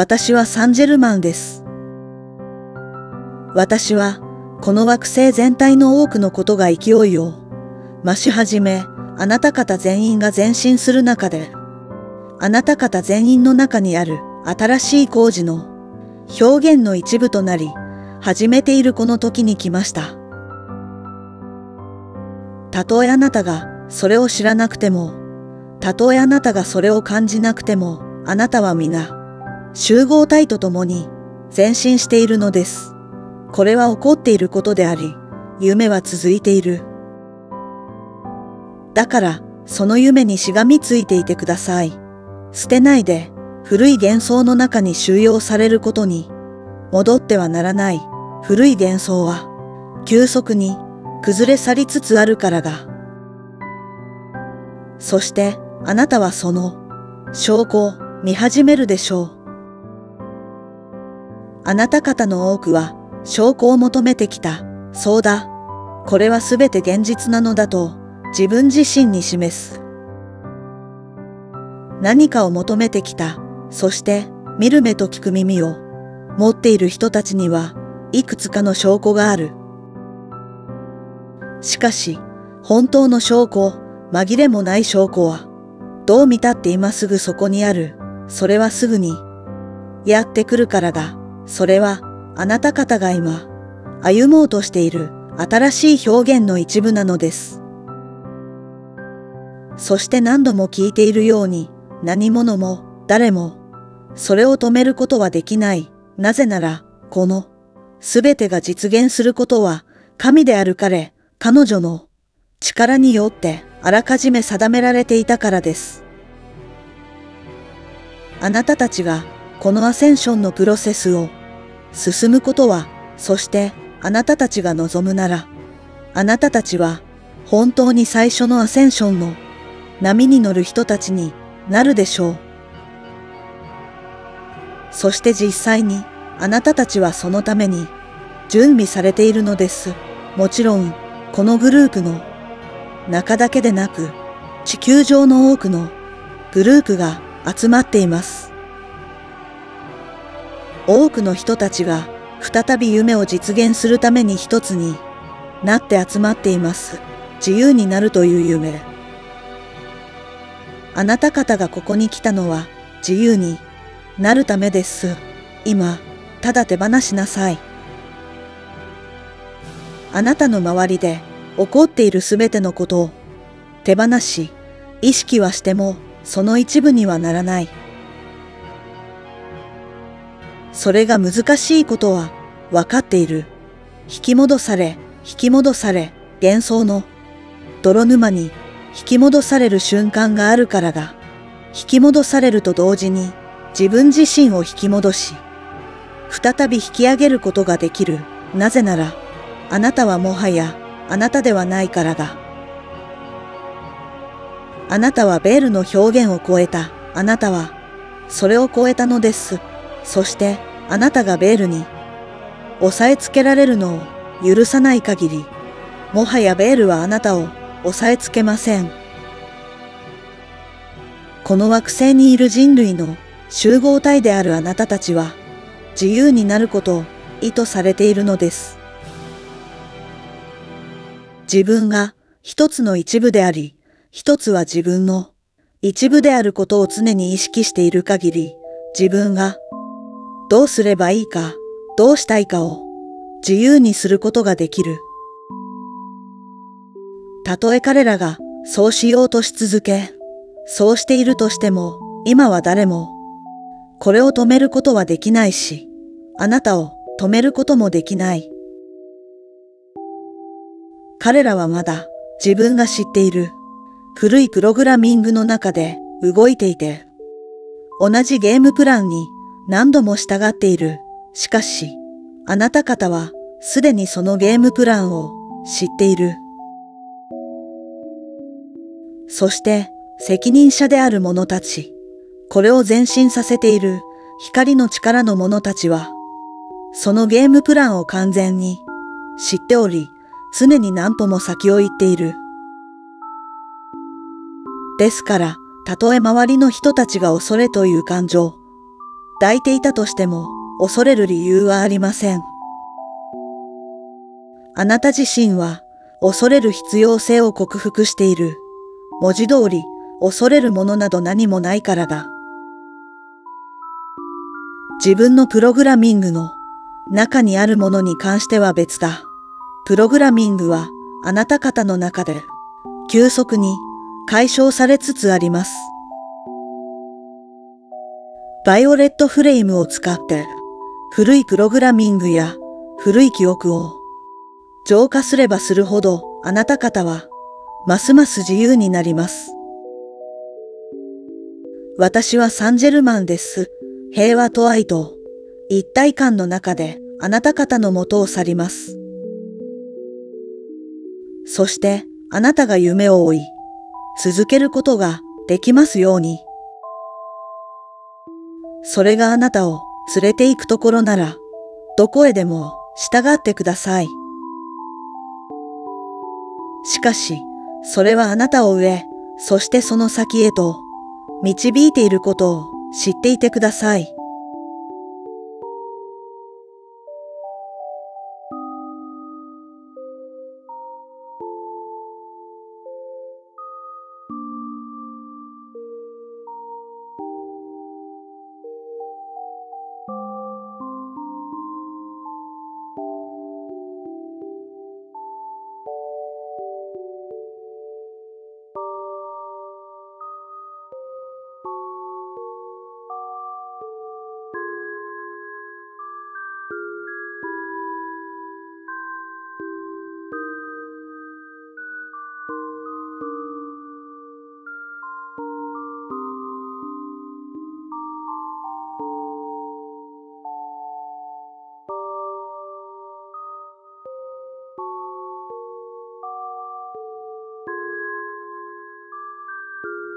私はサンジェルマンです。私は、この惑星全体の多くのことが勢いを増し始め、あなた方全員が前進する中で、あなた方全員の中にある新しい工事の表現の一部となり、始めているこの時に来ました。たとえあなたがそれを知らなくても、たとえあなたがそれを感じなくても、あなたは皆、集合体と共に前進しているのです。これは起こっていることであり、夢は続いている。だから、その夢にしがみついていてください。捨てないで、古い幻想の中に収容されることに、戻ってはならない古い幻想は、急速に崩れ去りつつあるからが。そして、あなたはその証拠を見始めるでしょう。あなた方の多くは証拠を求めてきた。そうだ。これはすべて現実なのだと自分自身に示す。何かを求めてきた。そして見る目と聞く耳を持っている人たちにはいくつかの証拠がある。しかし、本当の証拠、紛れもない証拠は、どう見たって今すぐそこにある。それはすぐに、やってくるからだ。それは、あなた方が今、歩もうとしている新しい表現の一部なのです。そして何度も聞いているように、何者も、誰も、それを止めることはできない。なぜなら、この、すべてが実現することは、神である彼、彼女の力によってあらかじめ定められていたからです。あなたたちがこのアセンションのプロセスを進むことは、そしてあなたたちが望むなら、あなたたちは本当に最初のアセンションの波に乗る人たちになるでしょう。そして実際にあなたたちはそのために準備されているのです。もちろん、このグループの中だけでなく、地球上の多くのグループが集まっています。多くの人たちが再び夢を実現するために一つになって集まっています。自由になるという夢。あなた方がここに来たのは自由になるためです。今、ただ手放しなさい。あなたの周りで起こっているすべてのことを手放し、意識はしてもその一部にはならない。それが難しいことは分かっている。引き戻され、引き戻され、幻想の泥沼に引き戻される瞬間があるからが、引き戻されると同時に自分自身を引き戻し、再び引き上げることができる。なぜなら、あなたはもはやあなたではないからが。あなたはベールの表現を超えた。あなたはそれを超えたのです。そしてあなたがベールに押さえつけられるのを許さない限り、もはやベールはあなたを押さえつけません。この惑星にいる人類の集合体であるあなたたちは自由になることを意図されているのです。自分が一つの一部であり、一つは自分の一部であることを常に意識している限り、自分がどうすればいいか、どうしたいかを自由にすることができる。たとえ彼らがそうしようとし続け、そうしているとしても、今は誰もこれを止めることはできないし、あなたを止めることもできない。彼らはまだ自分が知っている古いプログラミングの中で動いていて、同じゲームプランに何度も従っている。しかし、あなた方はすでにそのゲームプランを知っている。そして責任者である者たち、これを前進させている光の力の者たちは、そのゲームプランを完全に知っており、常に何歩も先を行っている。ですから、たとえ周りの人たちが恐れという感情、抱いていたとしても恐れる理由はありません。あなた自身は恐れる必要性を克服している。文字通り恐れるものなど何もないからだ。自分のプログラミングの中にあるものに関しては別だ。プログラミングはあなた方の中で急速に解消されつつあります。バイオレットフレームを使って古いプログラミングや古い記憶を浄化すればするほどあなた方はますます自由になります。私はサンジェルマンです。平和と愛と一体感の中であなた方の元を去ります。そしてあなたが夢を追い、続けることができますように。それがあなたを連れて行くところなら、どこへでも従ってください。しかし、それはあなたを上、そしてその先へと導いていることを知っていてください。you